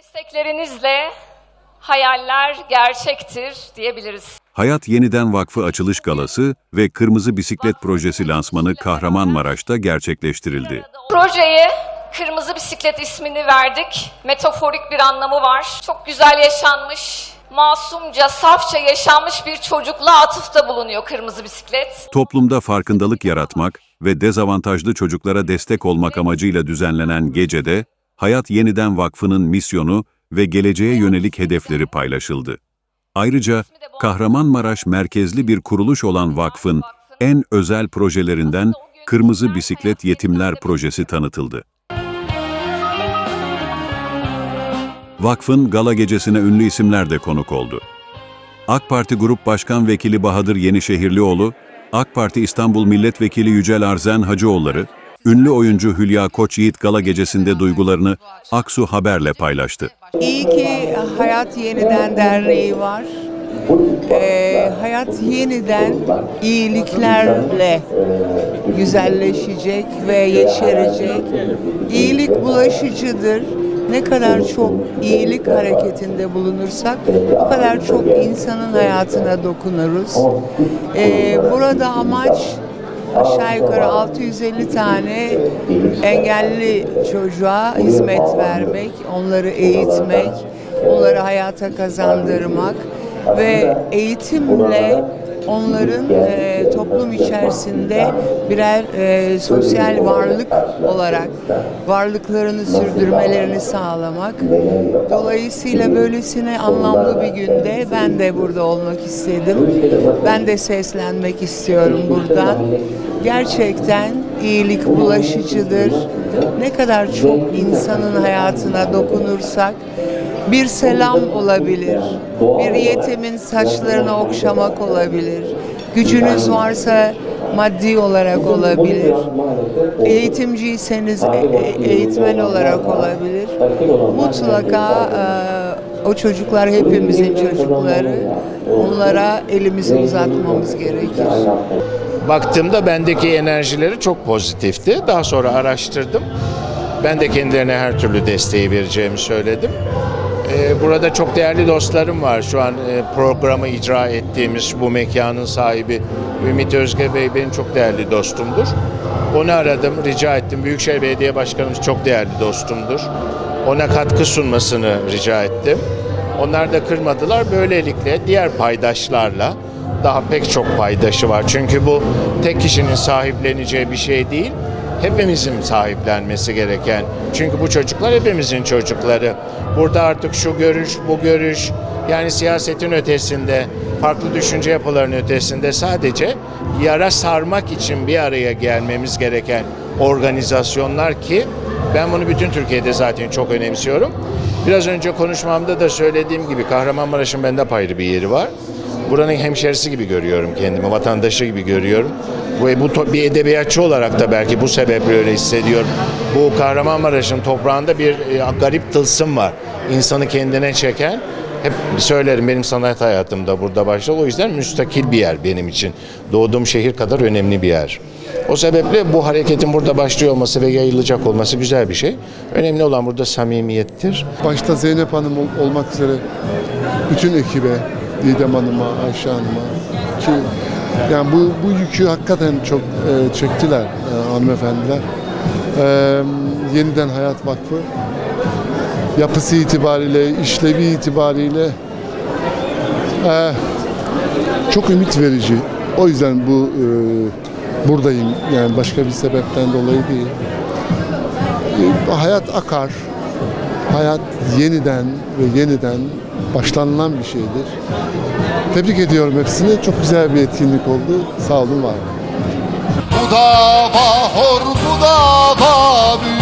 Desteklerinizle hayaller gerçektir diyebiliriz. Hayat Yeniden Vakfı açılış galası ve Kırmızı Bisiklet Projesi lansmanı Kahramanmaraş'ta gerçekleştirildi. Projeye Kırmızı Bisiklet ismini verdik. Metaforik bir anlamı var. Çok güzel yaşanmış, masumca, safça yaşanmış bir çocukla atıfta bulunuyor Kırmızı Bisiklet. Toplumda farkındalık yaratmak ve dezavantajlı çocuklara destek olmak amacıyla düzenlenen gecede, Hayat Yeniden Vakfı'nın misyonu ve geleceğe yönelik hedefleri paylaşıldı. Ayrıca Kahramanmaraş merkezli bir kuruluş olan vakfın en özel projelerinden Kırmızı Bisiklet Yetimler Projesi tanıtıldı. Vakfın gala gecesine ünlü isimler de konuk oldu. AK Parti Grup Başkan Vekili Bahadır Yenişehirlioğlu, AK Parti İstanbul Milletvekili Yücel Arzen Hacıoğulları, ünlü oyuncu Hülya Koçyiğit gala gecesinde duygularını Aksu Haber'le paylaştı. İyi ki Hayat Yeniden Derneği var. Ee, hayat yeniden iyiliklerle güzelleşecek ve yeşerecek. İyilik bulaşıcıdır. Ne kadar çok iyilik hareketinde bulunursak o kadar çok insanın hayatına dokunuruz. Ee, burada amaç aşağı yukarı 650 tane engelli çocuğa hizmet vermek, onları eğitmek, onları hayata kazandırmak ve eğitimle onların e, toplum içerisinde birer e, sosyal varlık olarak varlıklarını sürdürmelerini sağlamak. Dolayısıyla böylesine anlamlı bir günde ben de burada olmak istedim. Ben de seslenmek istiyorum buradan. Gerçekten iyilik bulaşıcıdır. Ne kadar çok insanın hayatına dokunursak bir selam olabilir. Bir yetimin saçlarını okşamak olabilir. Gücünüz varsa maddi olarak olabilir. Eğitimciyseniz e- e- eğitmen olarak olabilir. Mutlaka e, o çocuklar hepimizin çocukları. Onlara elimizi uzatmamız gerekir. Baktığımda bendeki enerjileri çok pozitifti. Daha sonra araştırdım. Ben de kendilerine her türlü desteği vereceğimi söyledim. Ee, Burada çok değerli dostlarım var. Şu an e, programı icra ettiğimiz bu mekanın sahibi Ümit Özge Bey benim çok değerli dostumdur. Onu aradım, rica ettim. Büyükşehir Belediye Başkanımız çok değerli dostumdur. Ona katkı sunmasını rica ettim. Onlar da kırmadılar. Böylelikle diğer paydaşlarla daha pek çok paydaşı var. Çünkü bu tek kişinin sahipleneceği bir şey değil hepimizin sahiplenmesi gereken. Çünkü bu çocuklar hepimizin çocukları. Burada artık şu görüş, bu görüş yani siyasetin ötesinde, farklı düşünce yapılarının ötesinde sadece yara sarmak için bir araya gelmemiz gereken organizasyonlar ki ben bunu bütün Türkiye'de zaten çok önemsiyorum. Biraz önce konuşmamda da söylediğim gibi Kahramanmaraş'ın bende ayrı bir yeri var. Buranın hemşerisi gibi görüyorum kendimi, vatandaşı gibi görüyorum. Ve bu bir edebiyatçı olarak da belki bu sebeple öyle hissediyorum. Bu Kahramanmaraş'ın toprağında bir e, garip tılsım var. İnsanı kendine çeken. Hep söylerim benim sanat hayatım da burada başladı. O yüzden müstakil bir yer benim için. Doğduğum şehir kadar önemli bir yer. O sebeple bu hareketin burada başlıyor olması ve yayılacak olması güzel bir şey. Önemli olan burada samimiyettir. Başta Zeynep Hanım ol- olmak üzere bütün ekibe, Didem Hanım'a, Ayşe Hanım'a ki yani bu, bu yükü hakikaten çok e, çektiler e, hanımefendiler. E, Yeniden Hayat Vakfı yapısı itibariyle, işlevi itibariyle e, çok ümit verici. O yüzden bu e, buradayım. Yani başka bir sebepten dolayı değil. E, hayat akar. Hayat yeniden ve yeniden başlanılan bir şeydir. Tebrik ediyorum hepsini. Çok güzel bir etkinlik oldu. Sağ olun, var. Bu dava hor bu dava